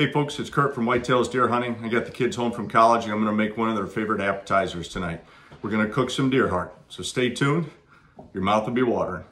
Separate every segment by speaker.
Speaker 1: Hey folks, it's Kurt from Whitetails Deer Hunting. I got the kids home from college and I'm gonna make one of their favorite appetizers tonight. We're gonna cook some deer heart. So stay tuned, your mouth will be watering.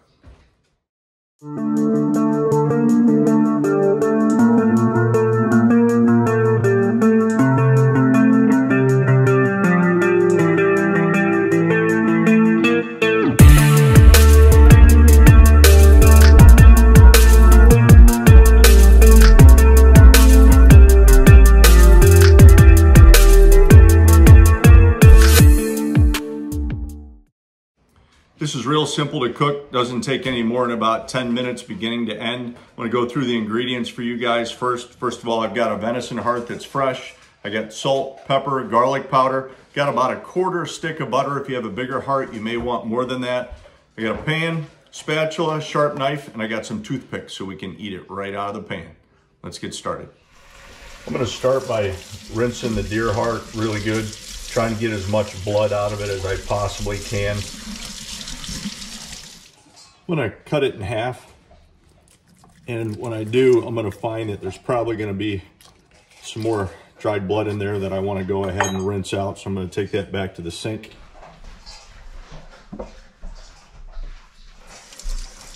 Speaker 1: Simple to cook, doesn't take any more than about 10 minutes beginning to end. I'm gonna go through the ingredients for you guys first. First of all, I've got a venison heart that's fresh. I got salt, pepper, garlic powder. Got about a quarter stick of butter. If you have a bigger heart, you may want more than that. I got a pan, spatula, sharp knife, and I got some toothpicks so we can eat it right out of the pan. Let's get started. I'm gonna start by rinsing the deer heart really good, trying to get as much blood out of it as I possibly can. I'm gonna cut it in half. And when I do, I'm gonna find that there's probably gonna be some more dried blood in there that I wanna go ahead and rinse out. So I'm gonna take that back to the sink.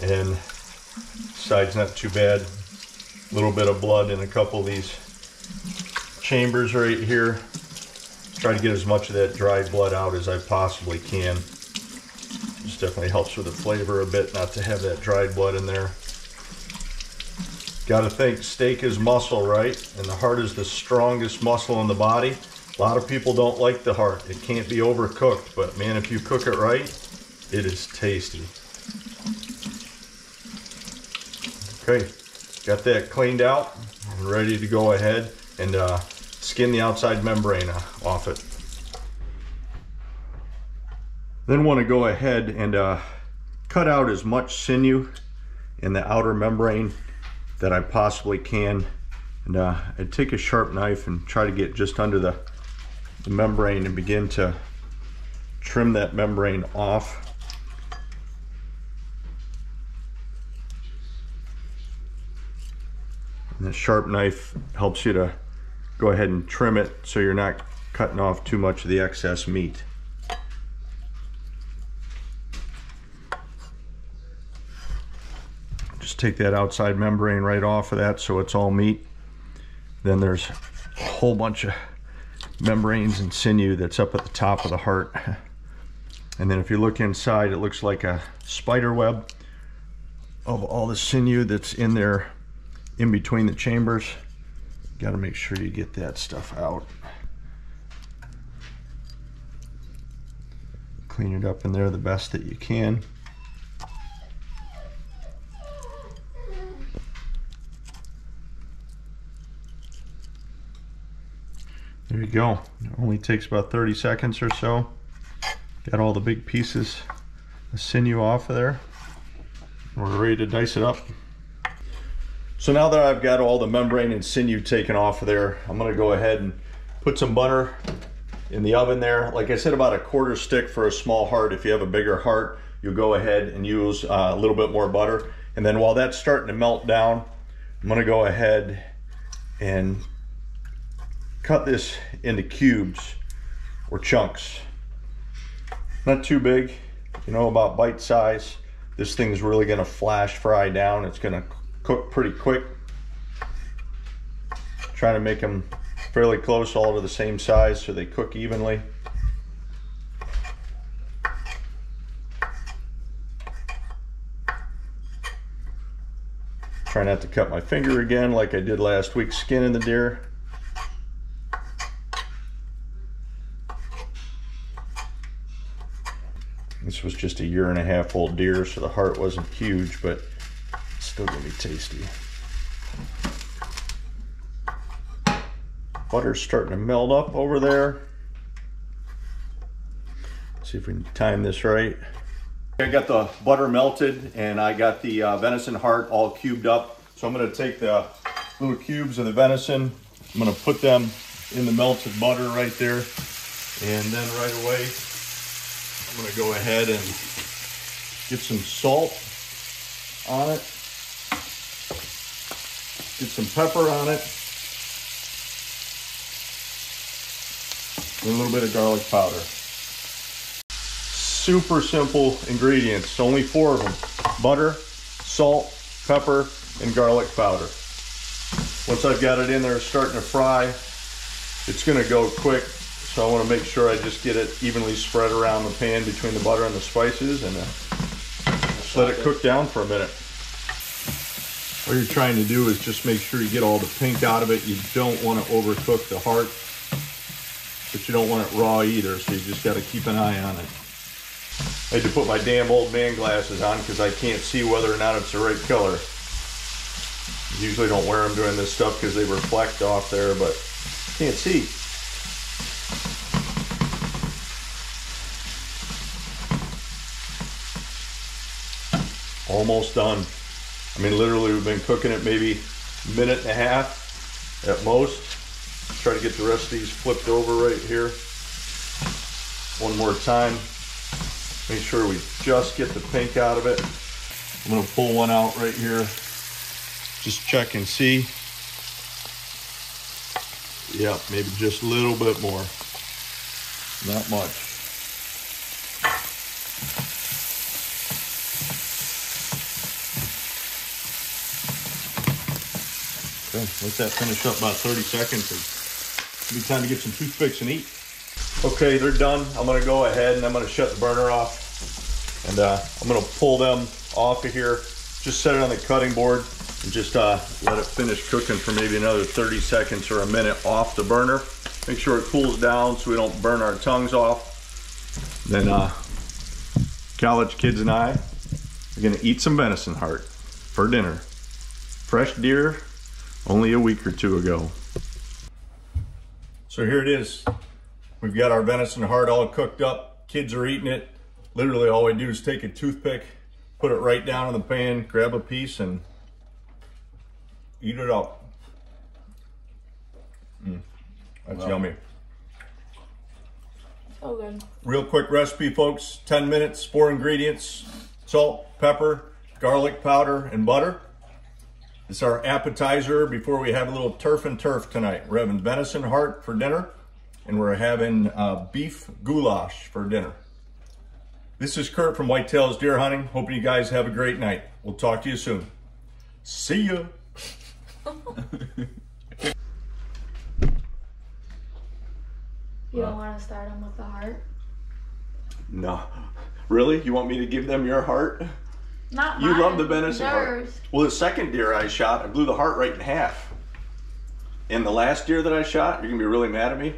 Speaker 1: And side's not too bad. A little bit of blood in a couple of these chambers right here. Try to get as much of that dried blood out as I possibly can. This definitely helps with the flavor a bit not to have that dried blood in there. Got to think steak is muscle, right? And the heart is the strongest muscle in the body. A lot of people don't like the heart. It can't be overcooked, but man, if you cook it right, it is tasty. Okay, got that cleaned out and ready to go ahead and uh, skin the outside membrane off it. Then want to go ahead and uh, cut out as much sinew in the outer membrane that I possibly can. And uh, I'd take a sharp knife and try to get just under the, the membrane and begin to trim that membrane off. And the sharp knife helps you to go ahead and trim it so you're not cutting off too much of the excess meat. Just take that outside membrane right off of that so it's all meat. Then there's a whole bunch of membranes and sinew that's up at the top of the heart. And then if you look inside, it looks like a spider web of all the sinew that's in there in between the chambers. Got to make sure you get that stuff out. Clean it up in there the best that you can. There you go. It only takes about 30 seconds or so. Got all the big pieces of sinew off of there. We're ready to dice it up. So now that I've got all the membrane and sinew taken off of there, I'm gonna go ahead and put some butter in the oven there. Like I said, about a quarter stick for a small heart. If you have a bigger heart, you'll go ahead and use uh, a little bit more butter. And then while that's starting to melt down, I'm gonna go ahead and cut this into cubes or chunks. Not too big, you know, about bite size. This thing's really gonna flash fry down. It's gonna cook pretty quick. Trying to make them fairly close, all to the same size so they cook evenly. Try not to cut my finger again like I did last week skinning the deer. This was just a year and a half old deer, so the heart wasn't huge, but it's still gonna be tasty. Butter's starting to melt up over there. See if we can time this right. I got the butter melted and I got the uh, venison heart all cubed up. So I'm gonna take the little cubes of the venison, I'm gonna put them in the melted butter right there. And then right away, I'm going to go ahead and get some salt on it, get some pepper on it, and a little bit of garlic powder. Super simple ingredients, only four of them. Butter, salt, pepper, and garlic powder. Once I've got it in there starting to fry, it's gonna go quick so I wanna make sure I just get it evenly spread around the pan between the butter and the spices and uh, let it cook down for a minute. What you're trying to do is just make sure you get all the pink out of it. You don't want to overcook the heart, but you don't want it raw either, so you just got to keep an eye on it. I had to put my damn old man glasses on because I can't see whether or not it's the right color. Usually don't wear them doing this stuff because they reflect off there, but can't see. Almost done. I mean, literally, we've been cooking it maybe a minute and a half at most. Try to get the rest of these flipped over right here. One more time. Make sure we just get the pink out of it. I'm gonna pull one out right here. Just check and see. Yep, maybe just a little bit more. Not much. Okay, let that finish up about 30 seconds. It'll be time to get some toothpicks and eat. Okay, they're done. I'm gonna go ahead and I'm gonna shut the burner off. And uh, I'm gonna pull them off of here. Just set it on the cutting board and just uh, let it finish cooking for maybe another 30 seconds or a minute off the burner. Make sure it cools down so we don't burn our tongues off. Then uh, college kids and I are gonna eat some venison heart for dinner. Fresh deer only a week or two ago. So here it is. We've got our venison heart all cooked up. Kids are eating it. Literally all we do is take a toothpick, put it right down in the pan, grab a piece and eat it up. Mm, that's wow. yummy.
Speaker 2: So good.
Speaker 1: Real quick recipe, folks. 10 minutes, four ingredients, salt, pepper, garlic powder, and butter. It's our appetizer before we have a little turf and turf tonight. We're having venison heart for dinner, and we're having uh, beef goulash for dinner. This is Kurt from Whitetails Deer Hunting. Hoping you guys have a great night. We'll talk to you soon. See ya.
Speaker 2: You don't want to start them with the heart?
Speaker 1: No. Really? You want me to give them your heart?
Speaker 2: Not
Speaker 1: You
Speaker 2: mine.
Speaker 1: love the venison heart. Well, the second deer I shot, I blew the heart right in half. And the last deer that I shot, you're gonna be really mad at me.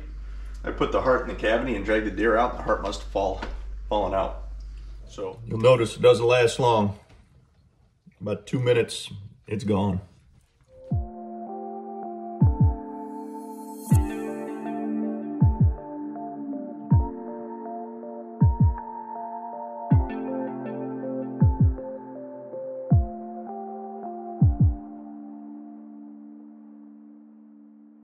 Speaker 1: I put the heart in the cavity and dragged the deer out, and the heart must have fall, fallen out. So you'll notice it doesn't last long. About two minutes, it's gone.